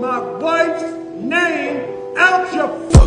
my wife's name out your